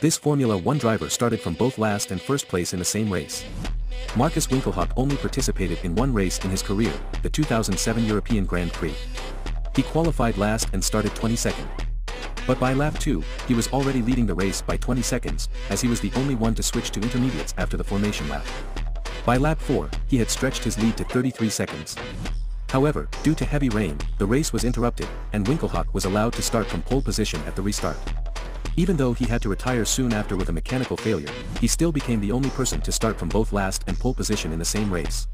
This Formula 1 driver started from both last and first place in the same race. Markus Winkelhock only participated in one race in his career, the 2007 European Grand Prix. He qualified last and started 22nd. But by lap 2, he was already leading the race by 20 seconds, as he was the only one to switch to intermediates after the formation lap. By lap 4, he had stretched his lead to 33 seconds. However, due to heavy rain, the race was interrupted, and Winkelhock was allowed to start from pole position at the restart. Even though he had to retire soon after with a mechanical failure, he still became the only person to start from both last and pole position in the same race.